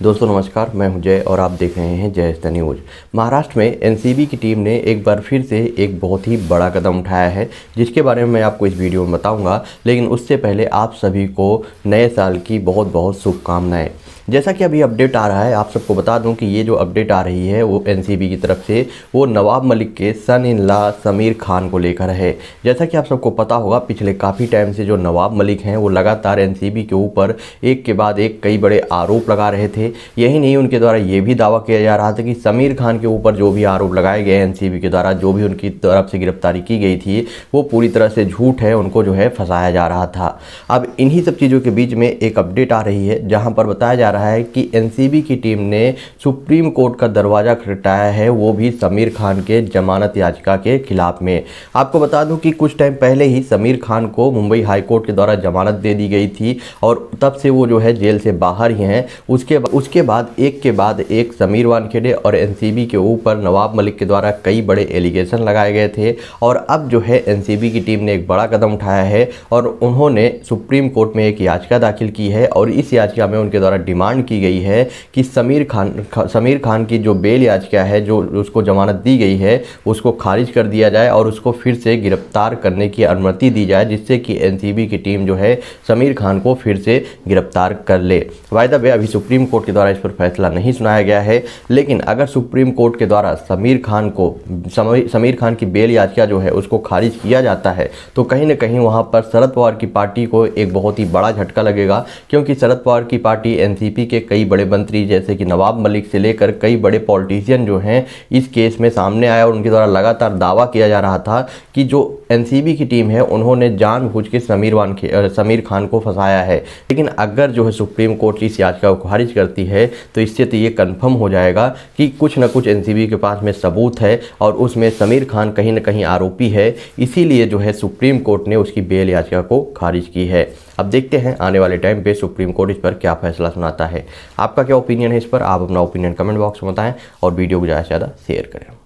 दोस्तों, नमस्कार, मैं हूँ जय और आप देख रहे हैं जय द न्यूज़। महाराष्ट्र में एनसीबी की टीम ने एक बार फिर से एक बहुत ही बड़ा कदम उठाया है, जिसके बारे में मैं आपको इस वीडियो में बताऊँगा, लेकिन उससे पहले आप सभी को नए साल की बहुत बहुत शुभकामनाएँ। जैसा कि अभी अपडेट आ रहा है, आप सबको बता दूँ कि ये जो अपडेट आ रही है, वो एनसीबी की तरफ़ से, वो नवाब मलिक के सन इन ला समीर खान को लेकर है। जैसा कि आप सबको पता होगा, पिछले काफ़ी टाइम से जो नवाब मलिक हैं, वो लगातार एनसीबी के ऊपर एक के बाद एक कई बड़े आरोप लगा रहे थे। यही नहीं, उनके द्वारा ये भी दावा किया जा रहा था कि समीर खान के ऊपर जो भी आरोप लगाए गए एन के द्वारा, जो भी उनकी तरफ़ से गिरफ्तारी की गई थी, वो पूरी तरह से झूठ है, उनको जो है फंसाया जा रहा था। अब इन्हीं सब चीज़ों के बीच में एक अपडेट आ रही है, जहाँ पर बताया जा रहा है कि एनसीबी की टीम ने सुप्रीम कोर्ट का दरवाज़ा खटखटाया है, वो भी समीर खान के जमानत याचिका के खिलाफ में। आपको बता दूँ कि कुछ टाइम पहले ही समीर खान को मुंबई हाई कोर्ट के द्वारा जमानत दे दी गई थी और तब से वो जो है जेल से बाहर ही हैं। उसके उसके बाद, एक के बाद एक समीर वानखेड़े और एनसीबी के ऊपर नवाब मलिक के द्वारा कई बड़े एलिगेशन लगाए गए थे और अब जो है एनसीबी की टीम ने एक बड़ा कदम उठाया है और उन्होंने सुप्रीम कोर्ट में एक याचिका दाखिल की है और इस याचिका में उनके द्वारा डिमांड की गई है कि समीर खान खा, समीर खान की जो बेल याचिका है जो उसको जमानत दी गई है उसको खारिज कर दिया जाए और उसको फिर से गिरफ़्तार करने की अनुमति दी जाए जिससे कि एनसीबी की टीम जो है समीर खान को फिर से गिरफ़्तार कर ले। वायदा वे अभी सुप्रीम कोर्ट के द्वारा इस पर फैसला नहीं सुनाया गया है लेकिन अगर सुप्रीम कोर्ट के द्वारा समीर खान को समीर खान की बेल याचिका जो है उसको खारिज किया जाता है तो कहीं ना कहीं वहाँ पर शरद पवार की पार्टी को एक बहुत ही बड़ा झटका लगेगा क्योंकि शरद पवार की पार्टी एनसीपी के कई बड़े मंत्री जैसे कि नवाब मलिक से लेकर कई बड़े पॉलिटिशियन जो हैं, इस केस में सामने आया और उनके द्वारा लगातार दावा किया जा रहा था कि जो एनसीबी की टीम है, उन्होंने जानबूझ के समीर वान समीर खान को फंसाया है। लेकिन अगर जो है सुप्रीम कोर्ट इस याचिका को खारिज करती है तो इससे तो ये कन्फर्म हो जाएगा कि कुछ ना कुछ एनसीबी के पास में सबूत है और उसमें समीर खान कहीं ना कहीं आरोपी है। इसीलिए जो है सुप्रीम कोर्ट ने उसकी बेल याचिका को खारिज की है। अब देखते हैं आने वाले टाइम पे सुप्रीम कोर्ट इस पर क्या फैसला सुनाता है। आपका क्या ओपिनियन है इस पर? आप अपना ओपिनियन कमेंट बॉक्स में बताएँ और वीडियो को ज़्यादा से ज़्यादा शेयर करें।